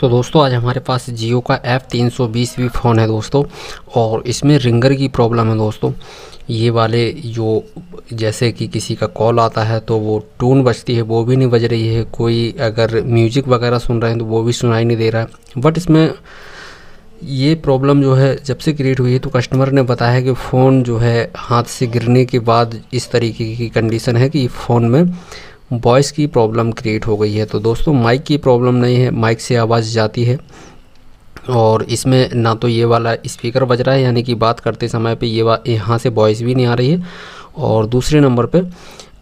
तो दोस्तों, आज हमारे पास जियो का एफ़ तीन सौ बीस भी फ़ोन है दोस्तों, और इसमें रिंगर की प्रॉब्लम है दोस्तों। ये वाले जो जैसे कि किसी का कॉल आता है तो वो टून बजती है, वो भी नहीं बज रही है। कोई अगर म्यूज़िक वगैरह सुन रहे हैं तो वो भी सुनाई नहीं दे रहा है। बट इसमें ये प्रॉब्लम जो है, जब से क्रिएट हुई है तो कस्टमर ने बताया कि फ़ोन जो है, हाथ से गिरने के बाद इस तरीके की कंडीशन है कि फ़ोन में वॉइस की प्रॉब्लम क्रिएट हो गई है। तो दोस्तों माइक की प्रॉब्लम नहीं है माइक से आवाज़ जाती है। और इसमें ना तो ये वाला स्पीकर बज रहा है, यानी कि बात करते समय पे ये यहाँ से वॉइस भी नहीं आ रही है। और दूसरे नंबर पे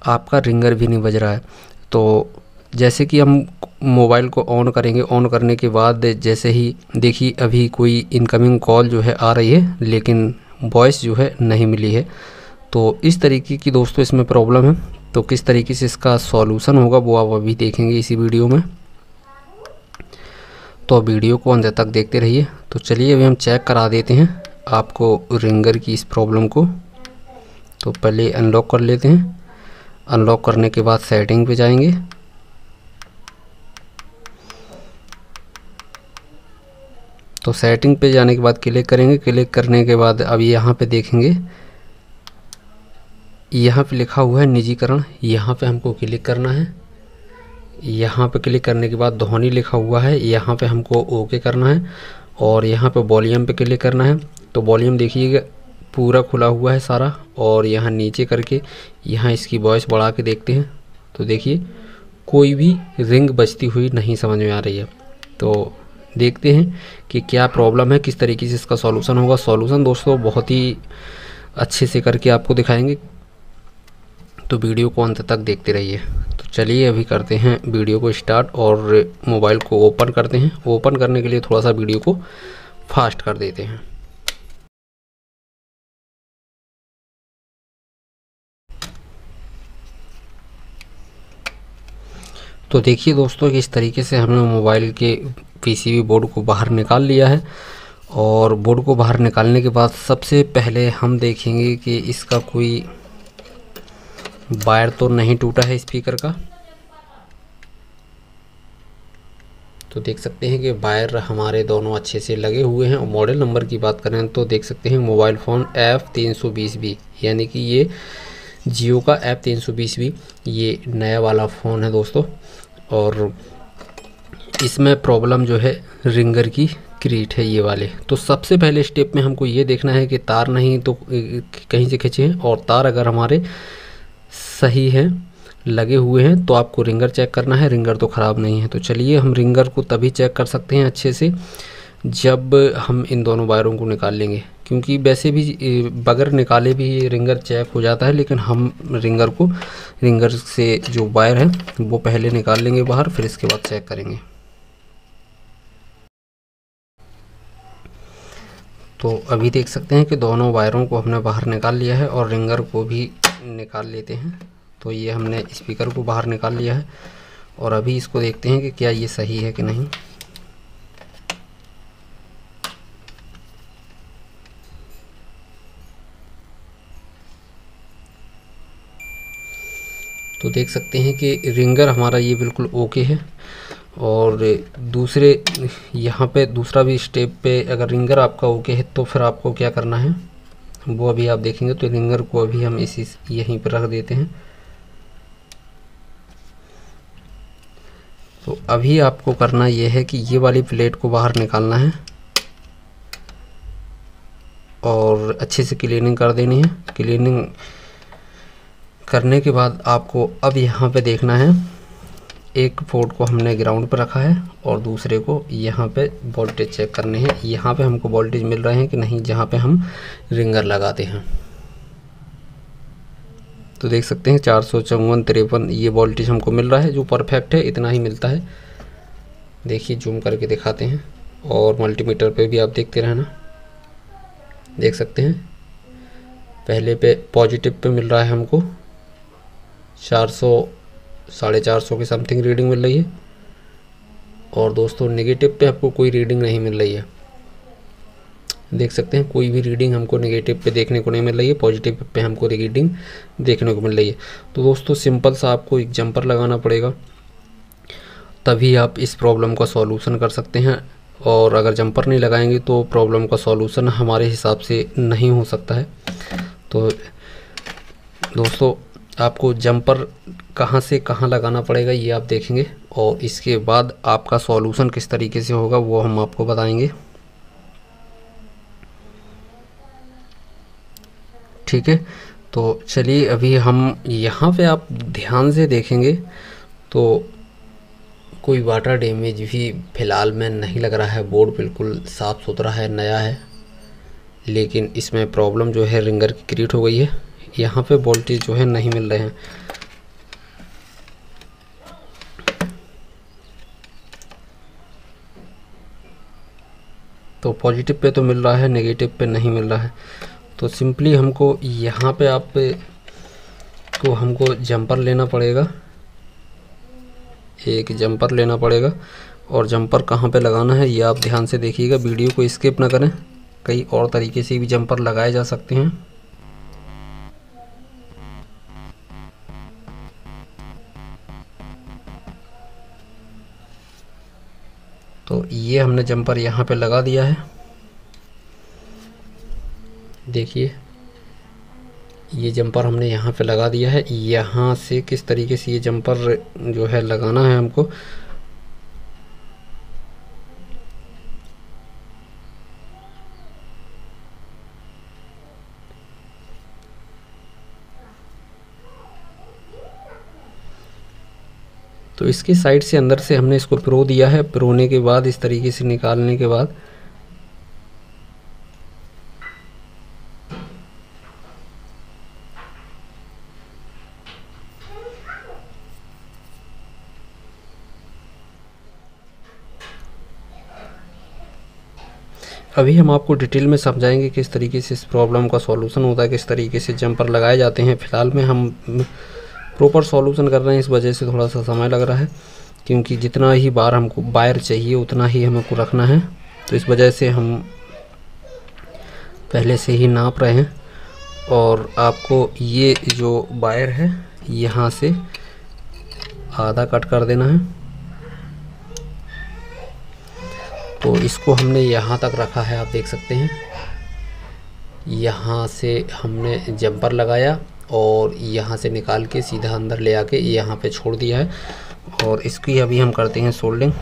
आपका रिंगर भी नहीं बज रहा है। तो जैसे कि हम मोबाइल को ऑन करेंगे ऑन करने के बाद जैसे ही, देखिए, अभी कोई इनकमिंग कॉल जो है आ रही है, लेकिन वॉइस जो है नहीं मिली है। तो इस तरीके की दोस्तों इसमें प्रॉब्लम है। तो किस तरीके से इसका सॉल्यूशन होगा, वो आप अभी देखेंगे इसी वीडियो में। तो वीडियो को अंदर तक देखते रहिए। तो चलिए अभी हम चेक करा देते हैं आपको रिंगर की इस प्रॉब्लम को। तो पहले अनलॉक कर लेते हैं। अनलॉक करने के बाद सेटिंग पे जाएँगे। तो सेटिंग पे जाने के बाद क्लिक करेंगे। क्लिक करने के बाद अब यहाँ पे देखेंगे। यहाँ पे लिखा हुआ है निजीकरण। यहाँ पे हमको क्लिक करना है। यहाँ पे क्लिक करने के बाद ध्वनि लिखा हुआ है। यहाँ पे हमको ओके करना है और यहाँ पे वॉल्यूम पे क्लिक करना है। तो वॉल्यूम देखिएगा, पूरा खुला हुआ है सारा और यहाँ नीचे करके यहाँ इसकी वॉइस बढ़ा के देखते हैं। तो देखिए, कोई भी रिंग बजती हुई नहीं समझ में आ रही है। तो देखते हैं कि क्या प्रॉब्लम है, किस तरीके से इसका सॉल्यूशन होगा। सॉल्यूशन दोस्तों बहुत ही अच्छे से करके आपको दिखाएँगे। तो वीडियो को अंत तक देखते रहिए। तो चलिए अभी करते हैं वीडियो को स्टार्ट और मोबाइल को ओपन करते हैं। ओपन करने के लिए थोड़ा सा वीडियो को फास्ट कर देते हैं। तो देखिए दोस्तों कि इस तरीके से हमने मोबाइल के पीसीबी बोर्ड को बाहर निकाल लिया है। और बोर्ड को बाहर निकालने के बाद सबसे पहले हम देखेंगे कि इसका कोई वायर तो नहीं टूटा है स्पीकर का। तो देख सकते हैं कि वायर हमारे दोनों अच्छे से लगे हुए हैं और मॉडल नंबर की बात करें तो देख सकते हैं मोबाइल फ़ोन एफ़ तीन सौ बीस बी यानी कि ये जियो का एफ़ तीन सौ बीस बी ये नया वाला फ़ोन है दोस्तों। और इसमें प्रॉब्लम जो है रिंगर की क्रिएट है ये वाले। तो सबसे पहले स्टेप में हमको ये देखना है कि तार नहीं तो कहीं से खींचे और तार अगर हमारे सही है, लगे हुए हैं तो आपको रिंगर चेक करना है, रिंगर तो ख़राब नहीं है। तो चलिए, हम रिंगर को तभी चेक कर सकते हैं अच्छे से, जब हम इन दोनों वायरों को निकाल लेंगे। क्योंकि वैसे भी बगैर निकाले भी रिंगर चेक हो जाता है, लेकिन हम रिंगर को, रिंगर से जो वायर है, वो पहले निकाल लेंगे बाहर, फिर इसके बाद चेक करेंगे। तो अभी देख सकते हैं कि दोनों वायरों को हमने बाहर निकाल लिया है और रिंगर को भी निकाल लेते हैं। तो ये हमने स्पीकर को बाहर निकाल लिया है और अभी इसको देखते हैं कि क्या ये सही है कि नहीं। तो देख सकते हैं कि रिंगर हमारा ये बिल्कुल ओके है और दूसरे यहाँ पे दूसरा भी स्टेप पे अगर रिंगर आपका ओके है तो फिर आपको क्या करना है? वो अभी आप देखेंगे तो रिंगर को अभी हम इसी यहीं पर रख देते हैं। तो अभी आपको करना ये है कि ये वाली प्लेट को बाहर निकालना है और अच्छे से क्लीनिंग कर देनी है। क्लीनिंग करने के बाद आपको अब यहाँ पे देखना है। एक पोर्ट को हमने ग्राउंड पर रखा है। और दूसरे को यहाँ पे वोल्टेज चेक करने हैं। यहाँ पे हमको वोल्टेज मिल रहे हैं कि नहीं, जहाँ पे हम रिंगर लगाते हैं। तो देख सकते हैं, चार सौ चौवन तिरपन, ये वोल्टेज हमको मिल रहा है, जो परफेक्ट है, इतना ही मिलता है। देखिए जूम करके दिखाते हैं। और मल्टीमीटर पे भी आप देखते रहना। देख सकते हैं, पहले पे पॉजिटिव पे मिल रहा है हमको। चार सौ, साढ़े चार सौ की समथिंग रीडिंग मिल रही है। और दोस्तों नेगेटिव पे आपको कोई रीडिंग नहीं मिल रही है। देख सकते हैं, कोई भी रीडिंग हमको नेगेटिव पे देखने को नहीं मिल रही है पॉजिटिव पे हमको रीडिंग देखने को मिल रही है। तो दोस्तों सिंपल सा आपको एक जंपर लगाना पड़ेगा। तभी आप इस प्रॉब्लम का सॉल्यूशन कर सकते हैं। और अगर जंपर नहीं लगाएँगे तो प्रॉब्लम का सॉल्यूशन हमारे हिसाब से नहीं हो सकता है। तो दोस्तों आपको जंपर कहाँ से कहाँ लगाना पड़ेगा ये आप देखेंगे और इसके बाद आपका सॉल्यूशन किस तरीके से होगा वो हम आपको बताएँगे। ठीक है? तो चलिए अभी हम यहाँ पे आप ध्यान से देखेंगे तो कोई वाटर डैमेज भी फ़िलहाल में नहीं लग रहा है। बोर्ड बिल्कुल साफ़ सुथरा है, नया है, लेकिन इसमें प्रॉब्लम जो है रिंगर की क्रिएट हो गई है। यहाँ पे वोल्टेज जो है नहीं मिल रहे हैं। तो पॉजिटिव पे तो मिल रहा है नेगेटिव पे नहीं मिल रहा है। तो सिंपली हमको यहाँ पे आप को हमको जंपर लेना पड़ेगा। एक जंपर लेना पड़ेगा। और जंपर कहाँ पे लगाना है, ये आप ध्यान से देखिएगा, वीडियो को स्किप ना करें। कई और तरीके से भी जंपर लगाए जा सकते हैं। ये हमने जंपर यहाँ पे लगा दिया है। देखिए, ये जंपर हमने यहाँ पे लगा दिया है। यहाँ से किस तरीके से ये जंपर जो है लगाना है हमको? तो इसके साइड से अंदर से हमने इसको प्रो दिया है। प्रोने के बाद, इस तरीके से निकालने के बाद। अभी हम आपको डिटेल में समझाएँगे किस तरीके से इस प्रॉब्लम का सॉल्यूशन होता है, किस तरीके से जंपर लगाए जाते हैं। फ़िलहाल में हम प्रॉपर सॉल्यूशन कर रहे हैं, इस वजह से थोड़ा सा समय लग रहा है, क्योंकि जितना ही बार हमको बायर चाहिए, उतना ही हमको रखना है। तो इस वजह से हम पहले से ही नाप रहे हैं। और आपको ये जो वायर है, यहाँ से आधा कट कर देना है। तो इसको हमने यहाँ तक रखा है, आप देख सकते हैं। यहाँ से हमने जंपर लगाया। और यहाँ से निकाल के सीधा अंदर ले आके यहाँ पे छोड़ दिया है। और इसकी अभी हम करते हैं सोल्डिंग।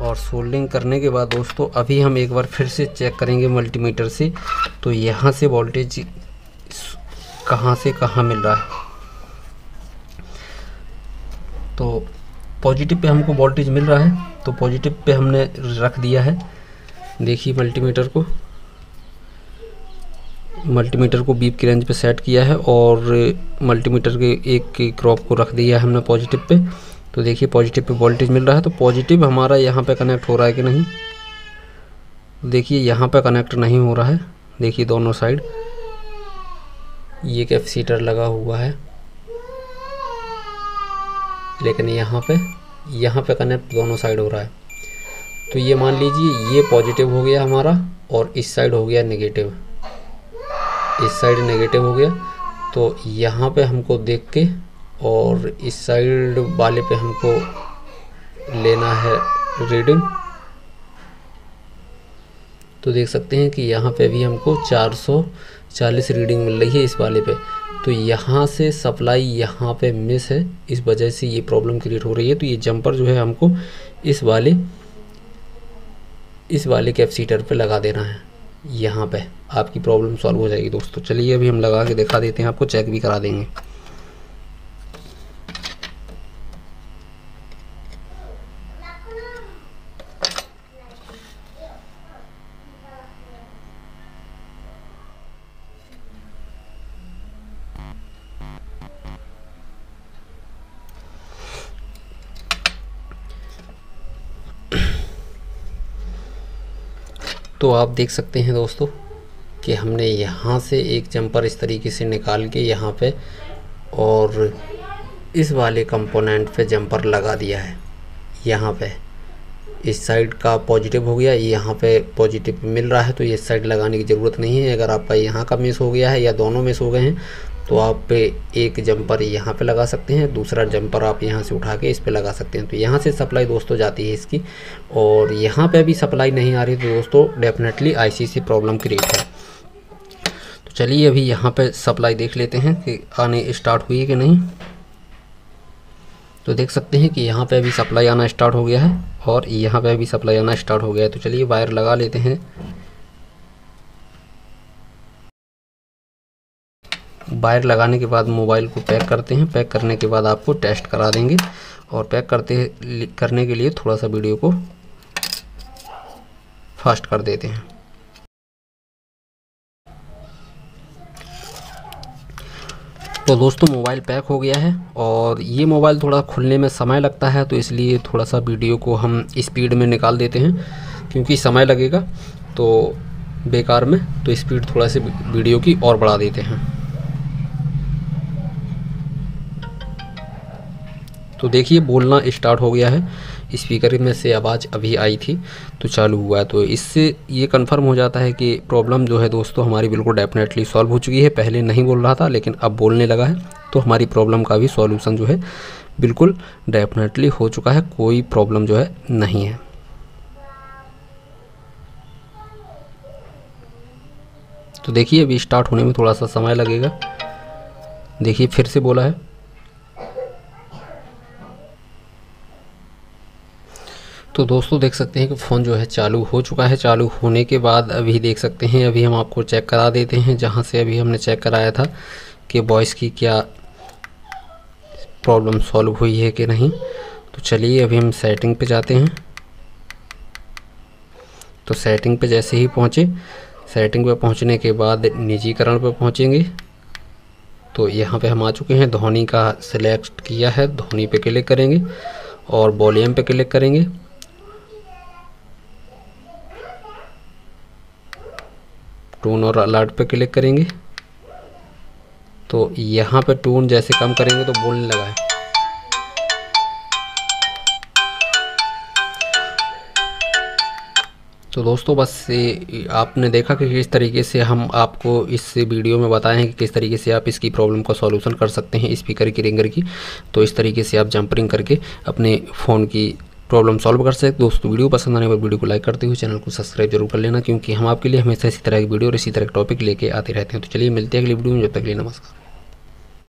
और सोल्डिंग करने के बाद दोस्तों, अभी हम एक बार फिर से चेक करेंगे मल्टीमीटर से। तो यहाँ से वोल्टेज कहाँ से कहाँ मिल रहा है? तो पॉजिटिव पे हमको वोल्टेज मिल रहा है तो पॉजिटिव पे हमने रख दिया है। देखिए मल्टीमीटर को। मल्टीमीटर को बीप की रेंज पे सेट किया है और मल्टीमीटर के एक क्रॉप को रख दिया है हमने पॉजिटिव पे। तो देखिए पॉजिटिव पे वोल्टेज मिल रहा है तो पॉजिटिव हमारा यहाँ पे कनेक्ट हो रहा है कि नहीं? देखिए यहाँ पे कनेक्ट नहीं हो रहा है। देखिए दोनों साइड ये कैपेसिटर लगा हुआ है। लेकिन यहाँ पे यहाँ पे कनेक्ट दोनों साइड हो रहा है। तो ये मान लीजिए, ये पॉजिटिव हो गया हमारा और इस साइड हो गया नेगेटिव इस साइड नेगेटिव हो गया। तो यहाँ पे हमको देख के और इस साइड वाले पे हमको लेना है रीडिंग तो देख सकते हैं कि यहाँ पे भी हमको 440 रीडिंग मिल रही है इस वाले पे। तो यहाँ से सप्लाई यहाँ पे मिस है। इस वजह से ये प्रॉब्लम क्रिएट हो रही है। तो ये जंपर जो है हमको इस वाले इस वाले कैपेसिटर पे लगा देना है। यहाँ पे आपकी प्रॉब्लम सॉल्व हो जाएगी दोस्तों। चलिए अभी हम लगा के दिखा देते हैं। आपको चेक भी करा देंगे। तो आप देख सकते हैं दोस्तों कि हमने यहाँ से एक जंपर इस तरीके से निकाल के यहाँ पे और इस वाले कंपोनेंट पे जंपर लगा दिया है। यहाँ पे इस साइड का पॉजिटिव हो गया, यहाँ पे पॉजिटिव मिल रहा है तो ये साइड लगाने की ज़रूरत नहीं है। अगर आपका यहाँ का मिस हो गया है या दोनों मिस हो गए हैं तो आप एक जंपर यहाँ पे लगा सकते हैं, दूसरा जंपर आप यहाँ से उठा के इस पे लगा सकते हैं। तो यहाँ से सप्लाई दोस्तों जाती है इसकी और यहाँ पे अभी सप्लाई नहीं आ रही तो दोस्तों डेफिनेटली आईसी प्रॉब्लम क्रिएट है। तो चलिए अभी यहाँ पे सप्लाई देख लेते हैं कि आने स्टार्ट हुई है कि नहीं। तो देख सकते हैं कि यहाँ पे अभी सप्लाई आना स्टार्ट हो गया है और यहाँ पे अभी सप्लाई आना स्टार्ट हो गया है। तो चलिए वायर लगा लेते हैं। वायर लगाने के बाद मोबाइल को पैक करते हैं। पैक करने के बाद आपको टेस्ट करा देंगे और पैक करते करने के लिए थोड़ा सा वीडियो को फास्ट कर देते हैं। तो दोस्तों, मोबाइल पैक हो गया है और ये मोबाइल थोड़ा खुलने में समय लगता है तो इसलिए थोड़ा सा वीडियो को हम स्पीड में निकाल देते हैं, क्योंकि समय लगेगा तो बेकार में तो स्पीड थोड़ा सी वीडियो की और बढ़ा देते हैं। तो देखिए, बोलना स्टार्ट हो गया है। स्पीकर में से आवाज़ अभी आई थी तो चालू हुआ है। तो इससे ये कंफर्म हो जाता है कि प्रॉब्लम जो है दोस्तों, हमारी बिल्कुल डेफिनेटली सॉल्व हो चुकी है। पहले नहीं बोल रहा था, लेकिन अब बोलने लगा है। तो हमारी प्रॉब्लम का भी सॉल्यूशन जो है, बिल्कुल डेफिनेटली हो चुका है। कोई प्रॉब्लम जो है नहीं है। तो देखिए, अभी स्टार्ट होने में थोड़ा सा समय लगेगा। देखिए, फिर से बोला है। तो दोस्तों देख सकते हैं कि फ़ोन जो है चालू हो चुका है। चालू होने के बाद अभी देख सकते हैं, अभी हम आपको चेक करा देते हैं, जहाँ से अभी हमने चेक कराया था कि वॉइस की क्या प्रॉब्लम सॉल्व हुई है कि नहीं। तो चलिए अभी हम सेटिंग पे जाते हैं। तो सेटिंग पे जैसे ही पहुँचे सेटिंग पे पहुँचने के बाद निजीकरण पे पहुँचेंगे। तो यहाँ पे हम आ चुके हैं। धोनी का सिलेक्ट किया है। धोनी पे क्लिक करेंगे और वॉल्यूम पे क्लिक करेंगे। टून और अलर्ट पे क्लिक करेंगे। तो यहाँ पे टून जैसे कम करेंगे तो बोलने लगा है। तो दोस्तों बस ये आपने देखा कि किस तरीके से हम आपको इस वीडियो में बताएँ कि किस तरीके से आप इसकी प्रॉब्लम का सॉल्यूशन कर सकते हैं स्पीकर की रिंगर की। तो इस तरीके से आप जंपरिंग करके अपने फ़ोन की प्रॉब्लम सॉल्व कर सकते दोस्तों, वीडियो पसंद आने पर वीडियो को लाइक करते हुए चैनल को सब्सक्राइब ज़रूर कर लेना, क्योंकि हम आपके लिए हमेशा इसी तरह की वीडियो और इसी तरह के टॉपिक लेके आते रहते हैं। तो चलिए मिलते हैं अगली वीडियो में, जब तक लिए नमस्कार।